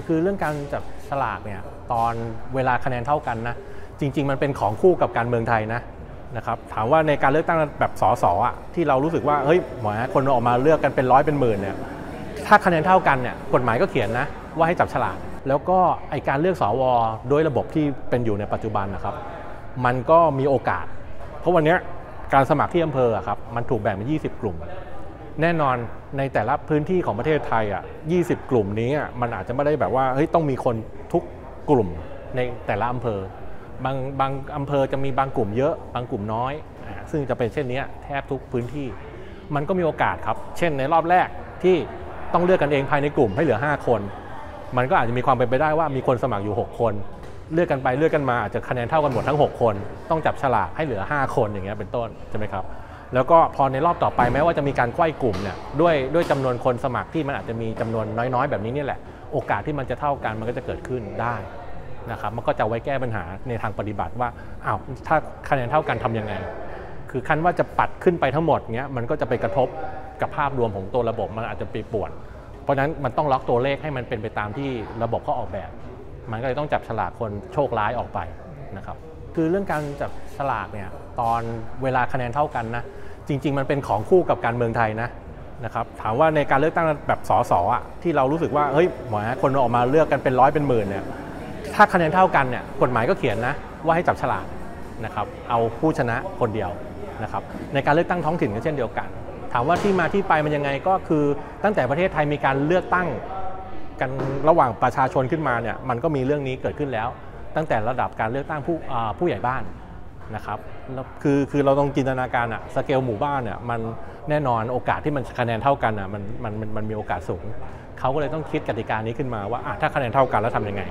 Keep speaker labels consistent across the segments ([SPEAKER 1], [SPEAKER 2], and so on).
[SPEAKER 1] คือคือเรื่องการจับฉลากเนี่ยตอนเวลาคะแนนเท่ากันนะจริง ๆ มันเป็นของคู่กับการเมืองไทยนะนะครับถามว่าในการเลือกตั้งแบบสสอะที่เรารู้สึกว่าเฮ้ยหมอคนออกมาเลือกกันเป็นร้อยเป็นหมื่นเนี่ยถ้าคะแนนเท่ากันเนี่ยกฎหมายก็เขียนนะว่าให้จับฉลากแล้วก็ไอการเลือกสวโดยระบบที่เป็นอยู่ในปัจจุบันนะครับ มันก็มีโอกาส เพราะวันนี้การสมัครที่อำเภออะครับมันถูกแบ่งเป็น 20 กลุ่ม แน่นอนในแต่ละพื้นที่ของประเทศไทยอะ20 กลุ่มนี้มันอาจจะไม่ได้แบบว่าเฮ้ยต้องมีคนทุกกลุ่มในแต่ละอำเภอบางบางอำเภอจะมีบางกลุ่มเยอะบางกลุ่มน้อยอซึ่งจะเป็นเช่นนี้แทบทุกพื้นที่ มันก็มีโอกาสครับ เช่นในรอบแรกที่ต้องเลือกกันเองภายในกลุ่มให้เหลือ 5 คน มันก็อาจจะมีความเป็นไปได้ว่ามีคนสมัครอยู่ 6 คน เลือกกันไปเลือกกันมาอาจจะคะแนนเท่ากันหมดทั้ง 6 คน ต้องจับฉลากให้เหลือ 5 คนอย่างเงี้ยเป็นต้นใช่ไหมครับ แล้วก็พอในรอบต่อไปแม้ว่าจะมีการไขว้กลุ่มเนี่ยด้วยด้วยจำนวนคนสมัครที่มันอาจจะมีจำนวนน้อยๆ แบบนี้เนี่ยแหละ โอกาสที่มันจะเท่ากันมันก็จะเกิดขึ้นได้นะครับมันก็จะไว้แก้ปัญหาในทางปฏิบัติว่าอ้าวถ้าคะแนนเท่ากันทำยังไง คือคันว่าจะปัดขึ้นไปทั้งหมดเงี้ยมันก็จะไปกระทบกับภาพรวมของตัวระบบมันอาจจะไปป่วน เพราะฉะนั้นมันต้องล็อกตัวเลขให้มันเป็นไปตามที่ระบบเขาออกแบบ มันก็เลยต้องจับฉลากคนโชคร้ายออกไปนะครับ คือเรื่องการจับฉลากเนี่ยตอนเวลาคะแนนเท่ากันนะจริง ๆ มันเป็นของคู่กับการเมืองไทยนะนะครับถามว่าในการเลือกตั้งแบบสสอะที่เรารู้สึกว่าเฮ้ยหมอคนออกมาเลือกกันเป็นร้อยเป็นหมื่นเนี่ยถ้าคะแนนเท่ากันเนี่ยกฎหมายก็เขียนนะว่าให้จับฉลากนะครับเอาผู้ชนะคนเดียวนะครับในการเลือกตั้งท้องถิ่นก็เช่นเดียวกัน ถามว่าที่มาที่ไปมันยังไงก็คือตั้งแต่ประเทศไทยมีการเลือกตั้งกันระหว่างประชาชนขึ้นมาเนี่ยมันก็มีเรื่องนี้เกิดขึ้นแล้ว ตั้งแต่ระดับการเลือกตั้งผู้ผู้ใหญ่บ้านนะครับแล้วคือคือเราต้องจินตนาการอะสเกลหมู่บ้านเนี่ยมันแน่นอนโอกาสที่มันคะแนนเท่ากันอะมันมันมันมันมีโอกาสสูง เขาก็เลยต้องคิดกติกานี้ขึ้นมาว่าอะถ้าคะแนนเท่ากันแล้วทำยังไง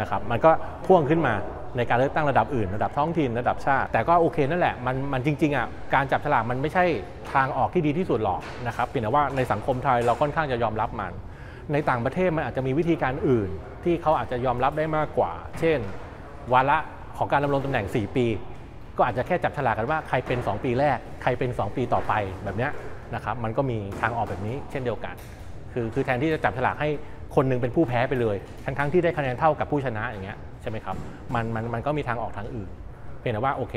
[SPEAKER 1] นะครับมันก็พ่วงขึ้นมาในการเลือกตั้งระดับอื่น ระดับท้องถิ่นระดับชาติ แต่ก็โอเคนั่นแหละมันมันจริงๆอะการจับฉลากมันไม่ใช่ทางออกที่ดีที่สุดหรอกนะครับเพียงแต่ว่าในสังคมไทยเราค่อนข้างจะยอมรับมัน ในต่างประเทศมันอาจจะมีวิธีการอื่น ที่เขาอาจจะยอมรับได้มากกว่า เช่น วาระของการดำรงตำแหน่ง 4 ปี ก็อาจจะแค่จับฉลากกันว่าใครเป็น 2 ปีแรก ใครเป็น 2 ปีต่อไปแบบเนี้ยนะครับมันก็มีทางออกแบบนี้เช่นเดียวกัน คือคือแทนที่จะจับฉลากให้คนหนึงเป็นผู้แพ้ไปเลยทั้งทั้งที่ได้คะแนนเท่ากับผู้ชนะอย่างเงี้ยใช่ไหมครับมันมันมันก็มีทางออกทางอื่น เพียงแต่ว่าโอเค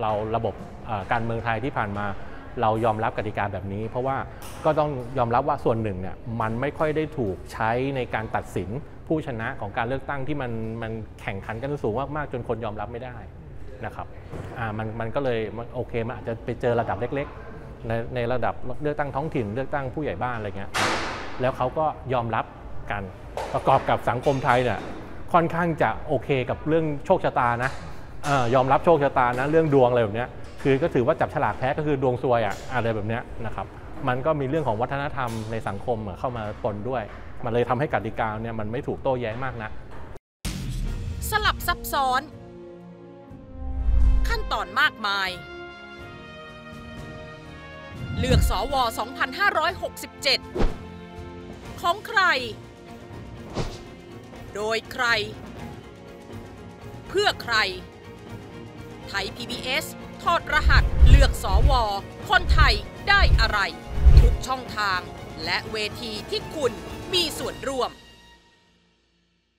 [SPEAKER 1] เราระบบการเมืองไทยที่ผ่านมา เรายอมรับกติกาแบบนี้ เพราะว่าก็ต้องยอมรับว่าส่วนหนึ่งเนี่ยมันไม่ค่อยได้ถูกใช้ในการตัดสินผู้ชนะของการเลือกตั้งที่มันมันแข่งขันกันสูงมากๆจนคนยอมรับไม่ได้นะครับอ่ามันมันก็เลยโอเคมันอาจจะไปเจอระดับเล็กๆในในระดับเลือกตั้งท้องถิ่นเลือกตั้งผู้ใหญ่บ้านอะไรเงี้ยแล้วเขาก็ยอมรับกันประกอบกับสังคมไทยเนี่ยค่อนข้างจะโอเคกับเรื่องโชคชะตานะยอมรับโชคชะตานะเรื่องดวงอะไรแบบเนี้ย คือก็ถือว่าจับฉลากแพ้ก็คือดวงซวยอะอะไรแบบเนี้ยนะครับมันก็มีเรื่องของวัฒนธรรมในสังคมเข้ามาปนด้วย มันเลยทำให้กติกาเนี่ยมันไม่ถูกโต้แย้งมากนะ
[SPEAKER 2] สลับซับซ้อน ขั้นตอนมากมาย เลือกสอว2567 ของใคร โดยใคร เพื่อใคร ไทย PBS ทอดรหัสเลือกสอวอคนไทยได้อะไร ทุกช่องทาง และเวทีที่คุณมีส่วนร่วม